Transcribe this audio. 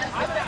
Yeah.